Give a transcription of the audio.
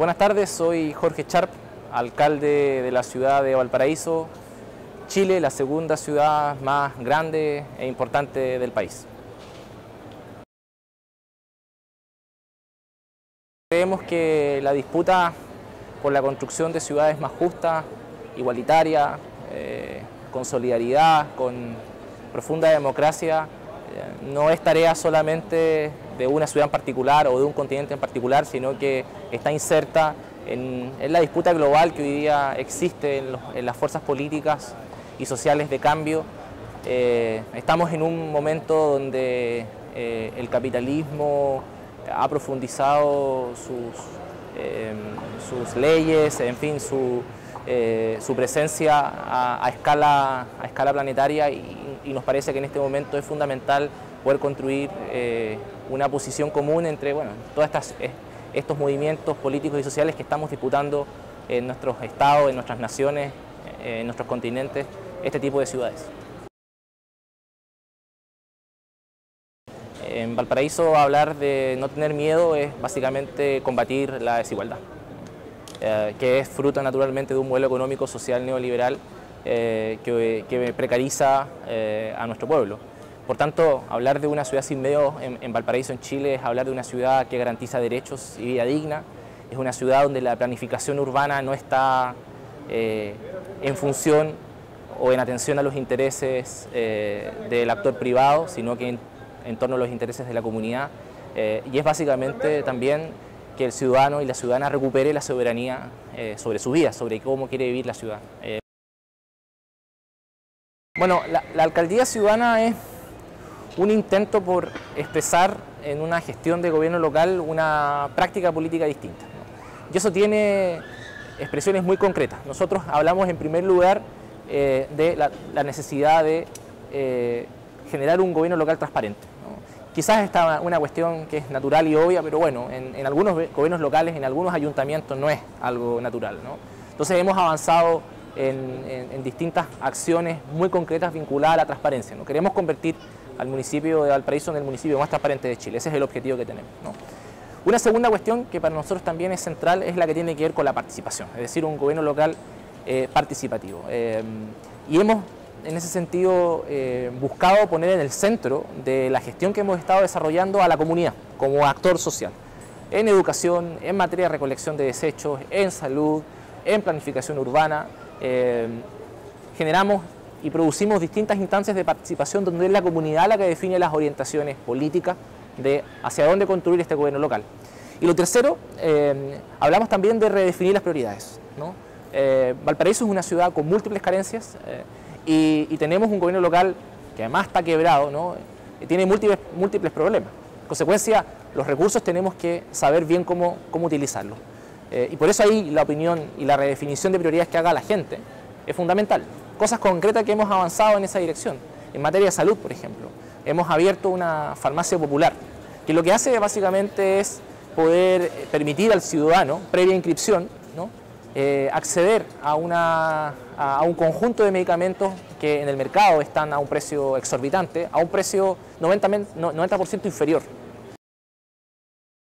Buenas tardes, soy Jorge Charp, alcalde de la ciudad de Valparaíso, Chile, la segunda ciudad más grande e importante del país. Creemos que la disputa por la construcción de ciudades más justas, igualitarias, eh, con solidaridad, con profunda democracia, eh, no es tarea solamente de una ciudad en particular o de un continente en particular, sino que está inserta en, la disputa global que hoy día existe en, las fuerzas políticas y sociales de cambio. Eh, estamos en un momento donde eh, el capitalismo ha profundizado sus, sus leyes, en fin, su, su presencia a, escala, a escala planetaria y, y nos parece que en este momento es fundamental poder construir eh, una posición común entre bueno, todos eh, estos movimientos políticos y sociales que estamos disputando en nuestros estados, en nuestras naciones, eh, en nuestros continentes, este tipo de ciudades. En Valparaíso hablar de no tener miedo es básicamente combatir la desigualdad, que es fruto naturalmente de un modelo económico social neoliberal que, precariza a nuestro pueblo. Por tanto, hablar de una ciudad sin medios en, Valparaíso, en Chile, es hablar de una ciudad que garantiza derechos y vida digna, es una ciudad donde la planificación urbana no está eh, en función o en atención a los intereses del actor privado, sino que en, torno a los intereses de la comunidad. y es básicamente también que el ciudadano y la ciudadana recupere la soberanía sobre su vida, sobre cómo quiere vivir la ciudad. Bueno, la, alcaldía ciudadana es un intento por expresar en una gestión de gobierno local una práctica política distinta. Y eso tiene expresiones muy concretas. Nosotros hablamos en primer lugar eh, de la, necesidad de eh, generar un gobierno local transparente. Quizás esta una cuestión que es natural y obvia, pero bueno, en, algunos gobiernos locales, en algunos ayuntamientos no es algo natural. Entonces hemos avanzado en, distintas acciones muy concretas vinculadas a la transparencia. ¿no? Queremos convertir al municipio de Valparaíso en el municipio más transparente de Chile. Ese es el objetivo que tenemos. Una segunda cuestión que para nosotros también es central es la que tiene que ver con la participación, es decir, un gobierno local eh, participativo. Eh, y hemos, en ese sentido, eh, buscado poner en el centro de la gestión que hemos estado desarrollando a la comunidad como actor social, en educación, en materia de recolección de desechos, en salud, en planificación urbana, generamos y producimos distintas instancias de participación donde es la comunidad la que define las orientaciones políticas de hacia dónde construir este gobierno local. Y lo tercero, eh, hablamos también de redefinir las prioridades. Eh, Valparaíso es una ciudad con múltiples carencias y, tenemos un gobierno local que además está quebrado, ¿no? tiene múltiples, múltiples problemas. En consecuencia, los recursos tenemos que saber bien cómo, cómo utilizarlos. Eh, y por eso ahí la opinión y la redefinición de prioridades que haga la gente es fundamental. Cosas concretas que hemos avanzado en esa dirección. En materia de salud, por ejemplo, hemos abierto una farmacia popular, que lo que hace básicamente es poder eh, permitir al ciudadano, previa inscripción, eh, acceder a, una, a, un conjunto de medicamentos que en el mercado están a un precio exorbitante, a un precio 90%, 90 inferior